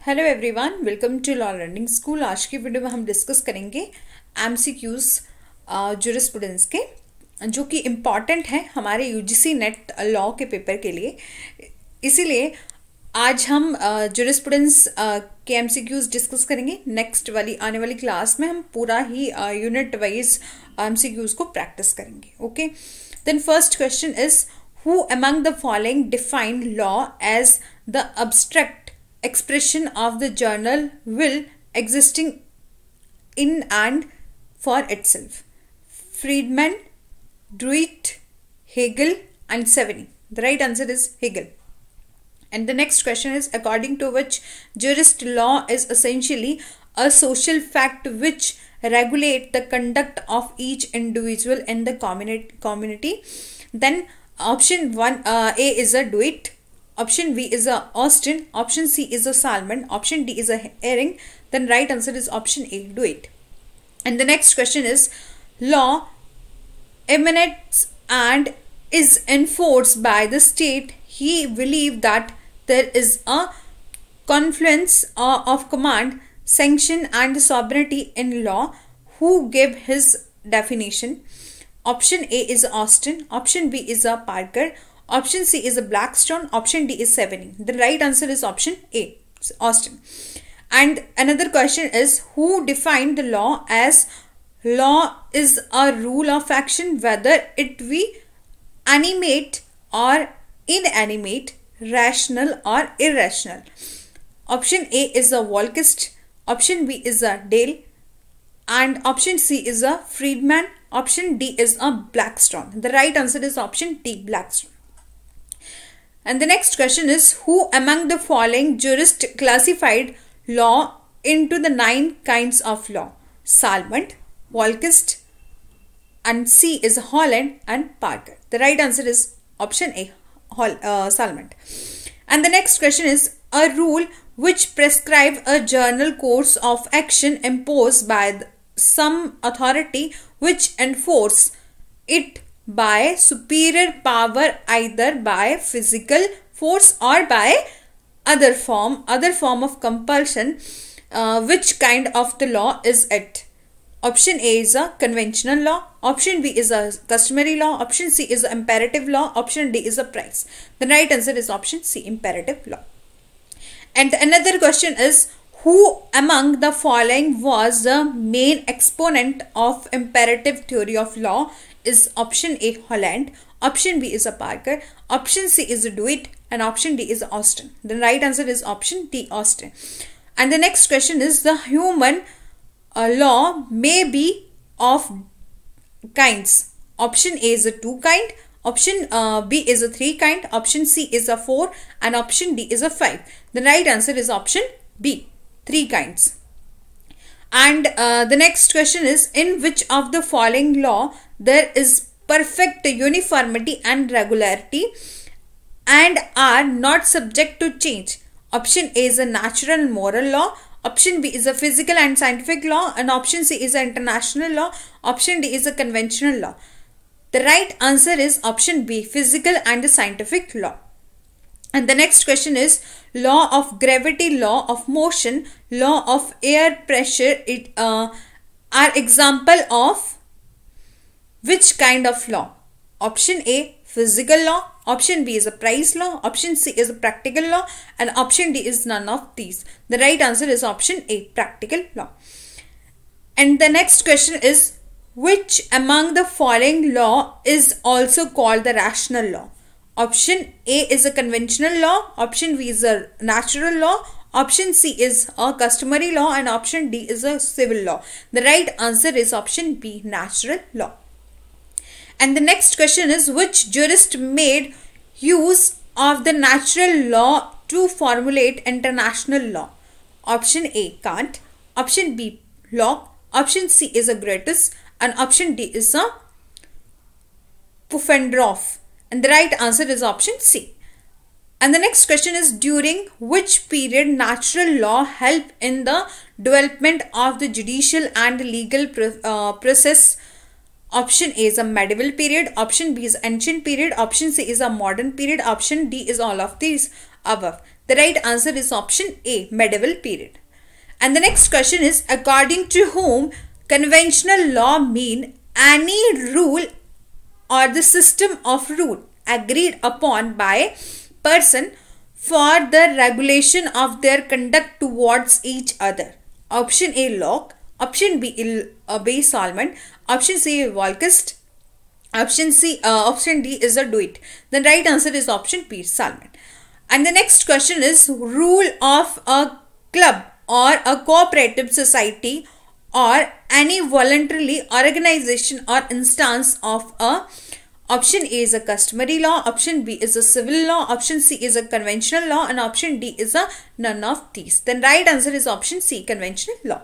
Hello everyone welcome to law learning school आज की video में हम डिस्कस करेंगे एम सी क्यूज़ जुरिस्प्रूडेंस के, जो कि इंपॉर्टेंट है हमारे यूजीसी नेट लॉ के पेपर के लिए। इसीलिए आज हम जुरिस्प्रूडेंस के एम सी क्यूज़ डिस्कस करेंगे। नेक्स्ट वाली, आने वाली क्लास में हम पूरा ही unit wise M C Qs को प्रैक्टिस करेंगे okay then first question is who among the following defined law as the abstract expression of the journal will existing in and for itself. Friedman duguit hegel and savigny the right answer is hegel. And the next question is according to which jurist law is essentially a social fact which regulate the conduct of each individual in the community? Then option 1 uh, a is a Duguit option b is a austin option c is a salmond option d is a ihering then right answer is option a Duguit. and the next question is law emanates and is enforced by the state he believed that there is a confluence uh, of command sanction and sovereignty in law who gave his definition Option A is Austin. Option B is a Parker. Option C is a Blackstone. Option D is Savigny. The right answer is option A, Austin. And another question is who defined the law as law is a rule of action whether it be animate or inanimate, rational or irrational. Option A is a Volkist. Option B is a Dale. And option C is a Friedman Option D is a Blackstone. The right answer is option D, Blackstone. And the next question is who among the following jurists classified law into the nine kinds of law? Salmond, Volkist, and C is Holland and Parker. The right answer is option A, Hol uh, Salmond. And the next question is a rule which prescribe a journal course of action imposed by some authority which enforce it by superior power either by physical force or by other form other form of compulsion uh, which kind of the law is it? Option a is a conventional law. Option b is a customary law. Option c is imperative law. Option d is a prize. The right answer is option c imperative law. And another question is who among the following was the main exponent of imperative theory of law is option A Holland, option B is a Parker, option C is a Duguit and option D is Austin. The right answer is option D Austin. And the next question is the human uh, law may be of kinds. Option A is a two kind, option uh, B is a three kind, option C is a four and option D is a five. The right answer is option B three kinds. And uh, the next question is in which of the following law there is perfect uniformity and regularity and are not subject to change. Option A is a natural and moral law. Option B is a physical and scientific law and option C is an international law. Option D is a conventional law. The right answer is option B physical and scientific law. And the next question is law of gravity, law of motion, law of air pressure it uh, are example of which kind of law? Option A physical law, option B is a prize law, option C is a practical law and option D is none of these. The right answer is option A practical law. And the next question is which among the following law is also called the rational law? Option A is a conventional law, option B is a natural law, option C is a customary law and option D is a civil law. The right answer is option B natural law. And the next question is which jurist made use of the natural law to formulate international law? Option A Kant, option B Locke, option C is a Grotius and option D is a Pufendorf. And the right answer is option C. And the next question is during which period natural law helped in the development of the judicial and legal uh, process? Option A is a medieval period, option B is ancient period, option C is a modern period, option D is all of these above. The right answer is option A, medieval period. And the next question is according to whom conventional law mean any rule or the system of rule agreed upon by person for the regulation of their conduct towards each other. Option A Locke, option B obey uh, Solomon, option C Volkist, option C uh, option D is a duguit. The right answer is option B Solomon. And the next question is rule of a club or a cooperative society or any voluntarily organization or instance of a option A is a customary law, option B is a civil law, option C is a conventional law and option D is a none of these. Then right answer is option C conventional law.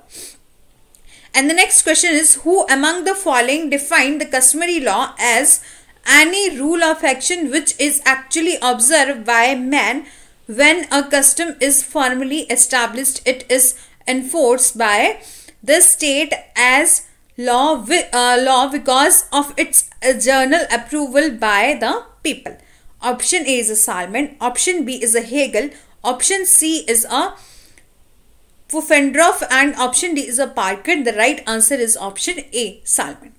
And the next question is who among the following define the customary law as any rule of action which is actually observed by man when a custom is formally established? It is enforced by the state as law, uh, law because of its journal approval by the people. Option A is a Solomon, option B is a Hegel, option C is a Pufendorf and option D is a Parker. The right answer is option A, Solomon.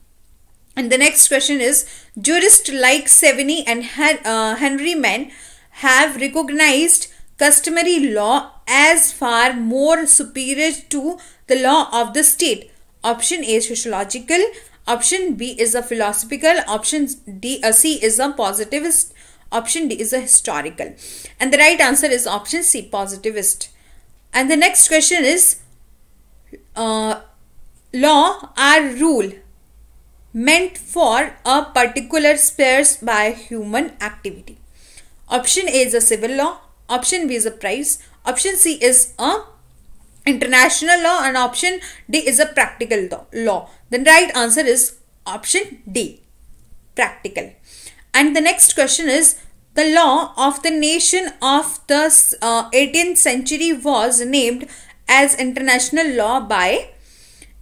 And the next question is, jurists like Savigny and uh, Henry Maine have recognized customary law as far more superior to the law of the state. Option A is sociological, option B is a philosophical, option D, uh, C is a positivist, option D is a historical. And the right answer is option C, positivist. And the next question is, uh, law or rule meant for a particular space by human activity. Option A is a civil law, option B is a prize, option C is a international law and option D is a practical law. The right answer is option D, practical. And the next question is the law of the nation of the uh, 18th century was named as international law by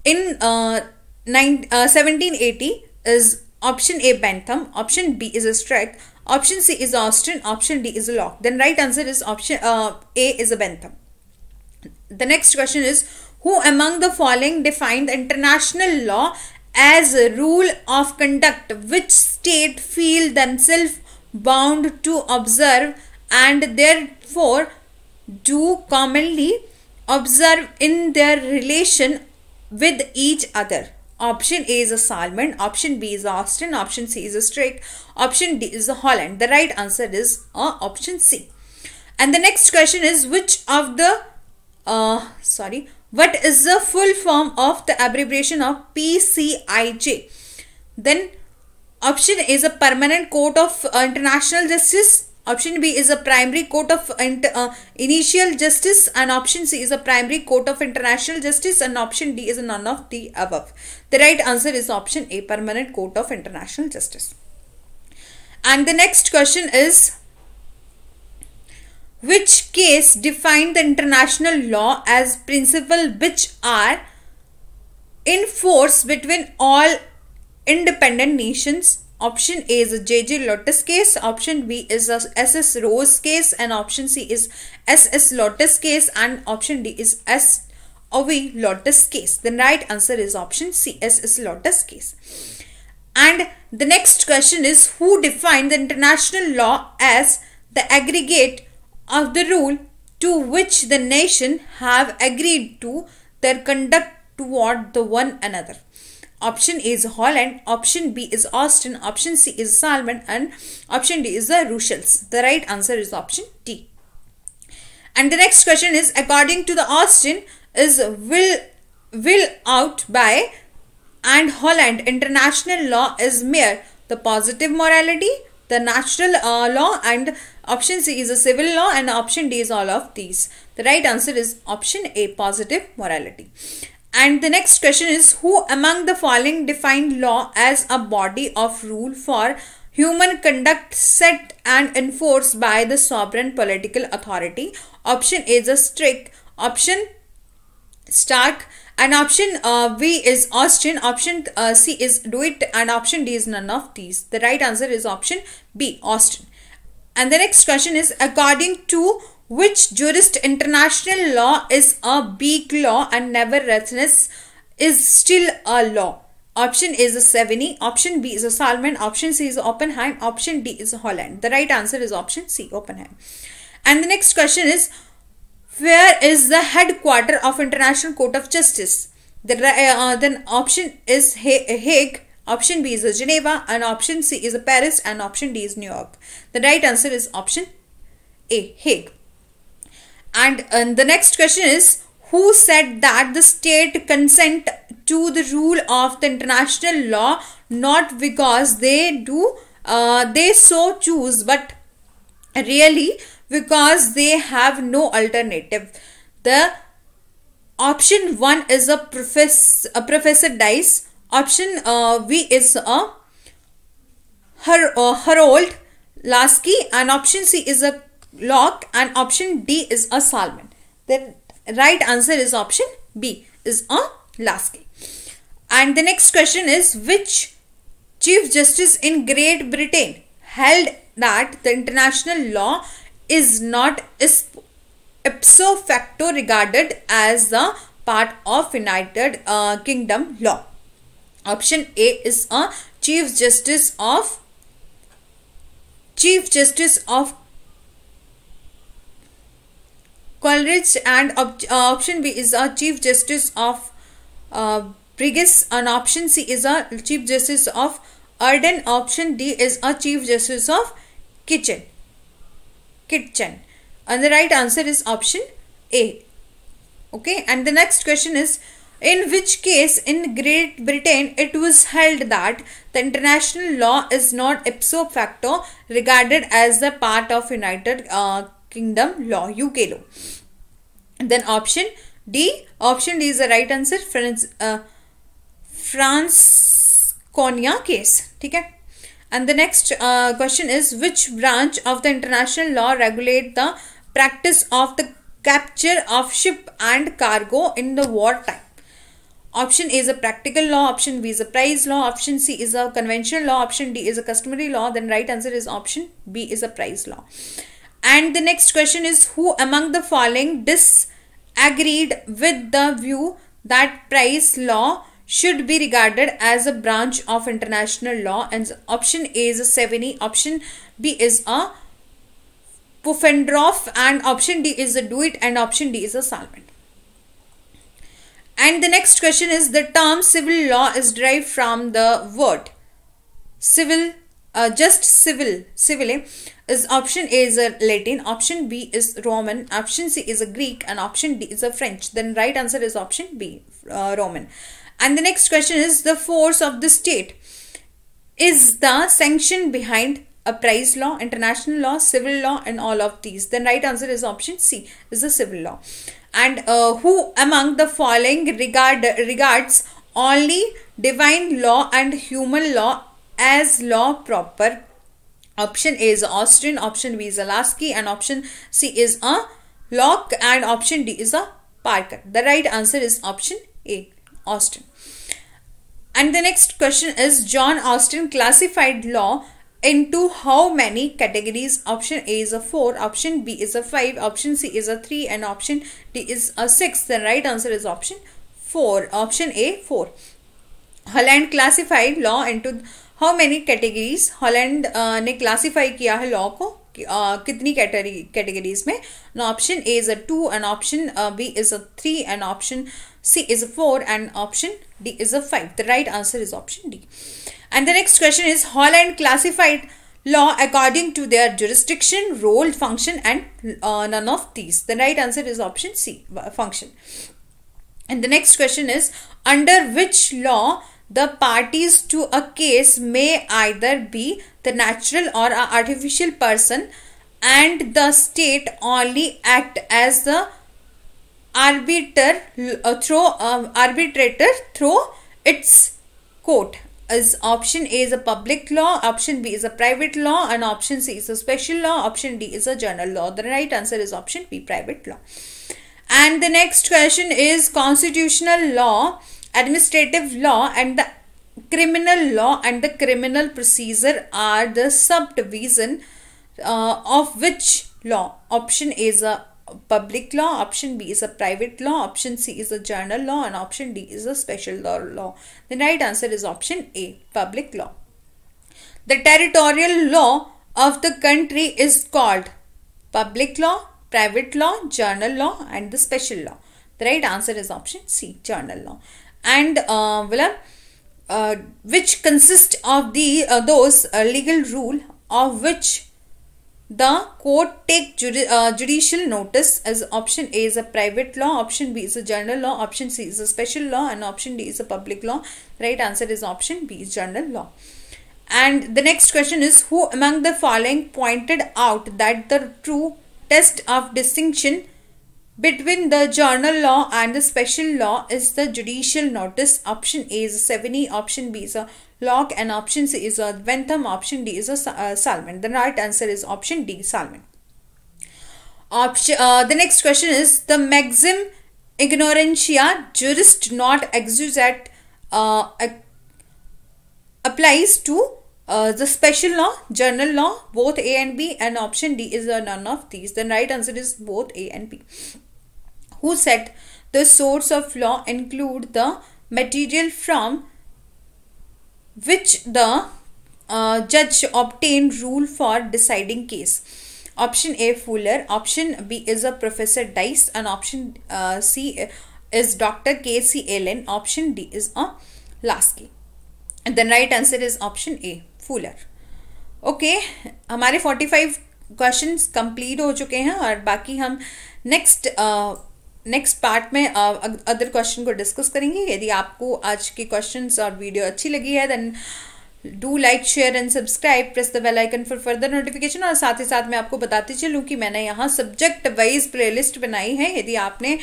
in uh, nine, uh, 1780 is option A Bentham, option B is a Starke, option C is Austin, option D is a Locke. Then right answer is option uh, A is a Bentham. The next question is who among the following defined the international law as a rule of conduct which state feel themselves bound to observe and therefore do commonly observe in their relation with each other. Option A is a Solomon, option B is a Austin, option C is a Starke, option D is a Holland. The right answer is uh, option C. And the next question is which of the uh, sorry, what is the full form of the abbreviation of PCIJ? Then option A is a permanent court of uh, international justice. Option B is a primary court of uh, initial justice and option C is a primary court of international justice and option D is none of the above. The right answer is option A permanent court of international justice. And the next question is which case defined the international law as principle which are in force between all independent nations. Option A is a JJ Lotus case, option B is a SS Rose case and option C is SS Lotus case and option D is S Ovi Lotus case. The right answer is option C SS Lotus case. And the next question is who defined the international law as the aggregate of the rule to which the nation have agreed to their conduct toward the one another. Option A is Holland, option B is Austin, option C is Solomon and option D is the Ruschels. The right answer is option D. And the next question is according to the Austin is will will out by and Holland international law is mere the positive morality, the natural uh, law and Option C is a civil law and option D is all of these. The right answer is option A, positive morality. And the next question is who among the following defined law as a body of rule for human conduct set and enforced by the sovereign political authority? Option A is a strict, option Starke, and option uh, is Austin, option uh, C is Duguit, and option D is none of these. The right answer is option B, Austin. And the next question is according to which jurist international law is a big law and never nevertheless is still a law? Option is a Savigny, option B is a Salmond, option C is Oppenheim, option D is Holland. The right answer is option C, Oppenheim. And the next question is, where is the headquarter of International Court of Justice? The uh, then option is Hague, option B is Geneva, and option C is a Paris, and option D is New York. The right answer is option A, Hague. And, and the next question is, who said that the state consent to the rule of the international law not because they do uh, they so choose but really because they have no alternative. The option 1 is a professor a professor dicey. Option uh, v is a her uh, harold laski. And option c is a locke and option d is a salmond the right answer is option b is a laski and the next question is which chief justice in great britain held that the international law is not ipso facto regarded as the part of United uh, Kingdom law. Option A is a Chief Justice of Chief Justice of Coleridge and op uh, option B is a Chief Justice of uh, Brigus and option C is a Chief Justice of Arden. Option D is a Chief Justice of Kitchen. Kitchen. And the right answer is option A. Okay. And the next question is in which case in Great Britain it was held that the international law is not ipso facto regarded as the part of United uh, Kingdom law, UK law. then option D, option D is the right answer. France, uh, France Konya case. Okay. And the next uh, question is which branch of the international law regulate the practice of the capture of ship and cargo in the wartime? Option A is a practical law, option B is a prize law, option C is a conventional law, option D is a customary law. Then right answer is option B is a prize law. And the next question is who among the following disagreed with the view that prize law should be regarded as a branch of international law and option A is a Savigny, option B is a Pufendorf and option D is a Douhet and option D is a Salmond. And the next question is the term civil law is derived from the word civil, uh, just civil, civile is option A is a Latin, option B is Roman, option C is a Greek and option D is a French. Then right answer is option B, uh, Roman. And the next question is the force of the state. Is the sanction behind a prize law, international law, civil law and all of these? Then right answer is option C is the civil law. And uh, who among the following regard regards only divine law and human law as law proper? Option A is Austin, option B is Laski and option C is a Locke and option D is a Parker. The right answer is option A. Austin. And the next question is John Austin classified law into how many categories? Option A is a 4, option B is a 5, option C is a 3 and option D is a 6. The right answer is option 4. Option A 4. Holland classified law into how many categories? Holland uh, ने classify किया है law को uh, कितनी category categories में option A is a two and option B is a three and option C is a 4 and option D is a 5. The right answer is option D. And the next question is Holland classified law according to their jurisdiction, role, function and uh, none of these. The right answer is option C, function. And the next question is under which law the parties to a case may either be the natural or artificial person and the state only act as the arbiter uh, through um, arbitrator through its court is option A is a public law, option B is a private law, and option C is a special law, option D is a general law. The right answer is option B, private law. And the next question is constitutional law, administrative law, and the criminal law and the criminal procedure are the subdivision uh, of which law. Option A is a public law, option B is a private law, option C is a general law, and option D is a special law. The right answer is option A, public law. The territorial law of the country is called public law, private law, general law, and the special law. The right answer is option C, general law. And uh, uh, which consist of the uh, those uh, legal rule of which the court take judi uh, judicial notice as option A is a private law, option B is a general law, option C is a special law, and option D is a public law. Right answer is option B is general law. And the next question is who among the following pointed out that the true test of distinction between the general law and the special law is the judicial notice. Option A is a Savigny, option B is a Locke, and option C is a Bentham, option D is a uh. The right answer is option D, Salmond. Option, uh, the next question is the maxim ignorantia juris non excusat uh, applies to uh, the special law, general law, both A and B, and option D is a none of these. The right answer is both A and B who said the source of law include the material from which the uh, judge obtained rule for deciding case. Option a fuller. Option b is a professor dicey. And option uh, c is dr kc allen. Option d is a laski. And then right answer is option a fuller. Okay. हमारे 45 questions complete हो चुके हैं और बाकी हम next next part में other question को discuss करेंगे। यदि आपको आज के क्वेश्चन और वीडियो अच्छी लगी है then do like share and subscribe press the bell icon for further notification और साथ ही साथ मैं आपको बताती चलूँ कि मैंने यहाँ सब्जेक्ट वाइज प्लेलिस्ट बनाई है। यदि आपने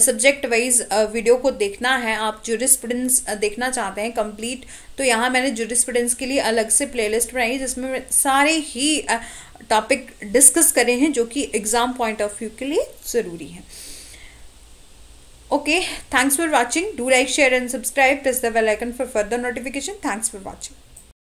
सब्जेक्ट वाइज वीडियो को देखना है, आप जुरिस्प्रूडेंस देखना चाहते हैं कंप्लीट तो यहाँ मैंने जुरिस्प्रूडेंस के लिए अलग से प्लेलिस्ट बनाई जिसमें सारे ही टॉपिक डिस्कस करे हैं, जो कि एग्ज़ाम पॉइंट ऑफ़ व्यू के लिए ज़रूरी है। Okay thanks for watching. Do like share and subscribe. Press the bell icon for further notification. Thanks for watching